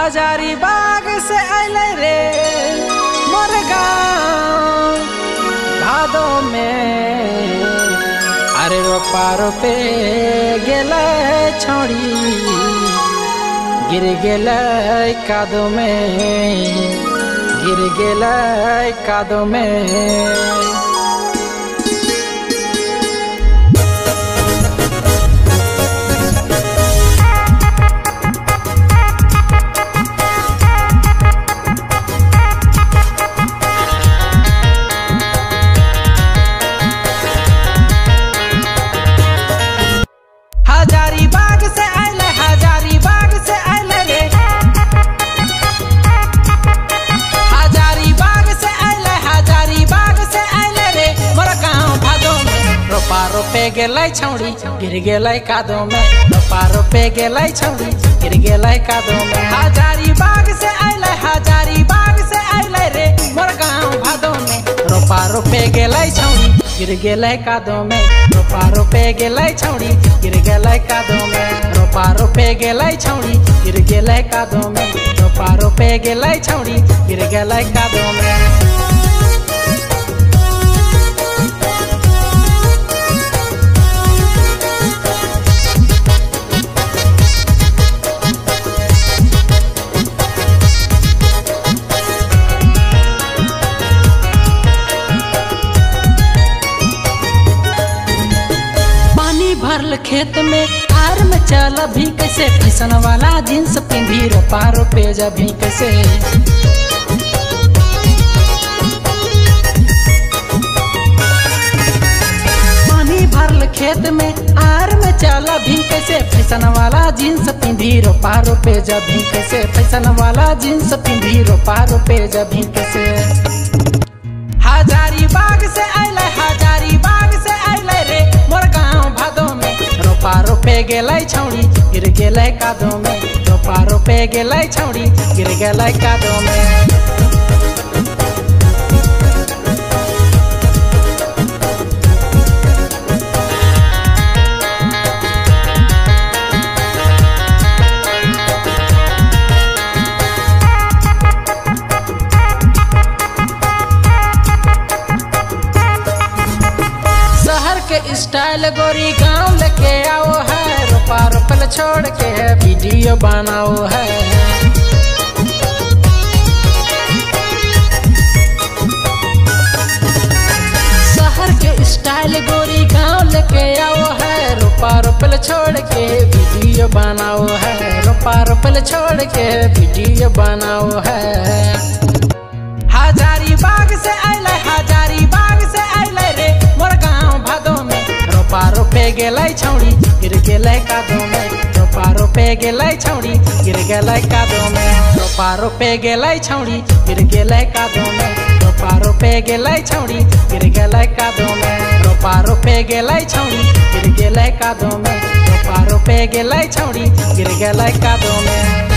हजारी बाग से अले रे मोर गाँव भादो में अरे रोपा रोपे गेल छोड़ी गिर गेल कादो में गिर गेल कादो में गेलै छौड़ी, गिर गेलै कादो में। रोपा रोपे गेलै छौड़ी, गिर गेलै कादो में। हजारी बाग से आइले हजारी बाग से आइले रे, मोर गाँव भादो में। रोपा रोपे गेलै छौड़ी, गिर गेलै कादो में। रोपा रोपे गेलै छौड़ी, गिर गेलै कादो में। रोपा रोपे गेलै छौड़ी, गिर गेलै कादो में। रोपा रोपे गेलै छौड़ी, गिर गेलै कादो में। भरल खेत में आर में चल भी कैसे फ़ैशन वाला जींस पिंधी रोपा रोपे जभी कैसे पानी भरल खेत में आर में चल भी कैसे फ़ैशन वाला जींस पिंधी रोपा रोपे जभी कैसे फ़ैशन वाला जींस पिंधी रोपा रोपे जभी कैसे हजारी बाग से आइले गेलै छौड़ी गिर गेलै कादो में रोपा रोपे गेलै छौड़ी गिर गेलै कादो में के स्टाइल गोरी गाँव लेके आओ है। रोपा रोपल छोड़ के वीडियो बनाओ है। शहर के स्टाइल गोरी गाँव लेके आओ है। रोपा रोपल छोड़ के वीडियो बनाओ है। रोपा रोपल छोड़ के वीडियो बनाओ है। हजारी बाग रोपा गेलै छौड़ी, गिर गेलै कादो में रोपा रोपे गेलै छौड़ी, गिर गेलै कादो में रोपा रोपे गेलै छौड़ी, गिर गेलै कादो में रोपा रोपे गेलै छौड़ी, गिर गेलै कादो में रोपा रोपे गेलै छौड़ी, गिर गेलै कादो में